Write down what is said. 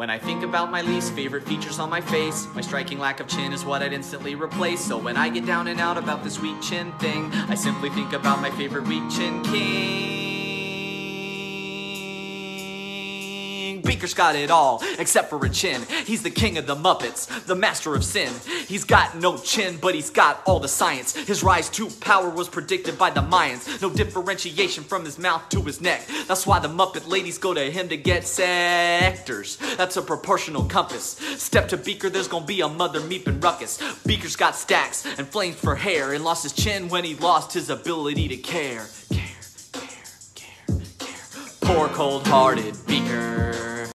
When I think about my least favorite features on my face, my striking lack of chin is what I'd instantly replace. So when I get down and out about this weak chin thing, I simply think about my favorite weak chin king. Beaker's got it all, except for a chin. He's the king of the Muppets, the master of sin. He's got no chin, but he's got all the science. His rise to power was predicted by the Mayans. No differentiation from his mouth to his neck. That's why the Muppet ladies go to him to get sectors. That's a proportional compass. Step to Beaker, there's gonna be a mother meeping ruckus. Beaker's got stacks and flames for hair, and lost his chin when he lost his ability to care. Care, care, care, care. Poor cold hearted Beaker.